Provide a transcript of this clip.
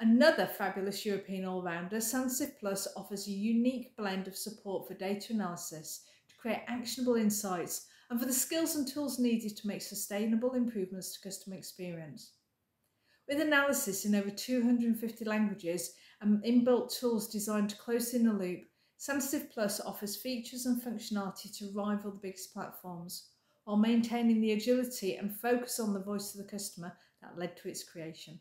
Another fabulous European all-rounder, Sandsiv Plus offers a unique blend of support for data analysis to create actionable insights and for the skills and tools needed to make sustainable improvements to customer experience. With analysis in over 250 languages and inbuilt tools designed to close in the loop, Sandsiv Plus offers features and functionality to rival the biggest platforms, while maintaining the agility and focus on the voice of the customer that led to its creation.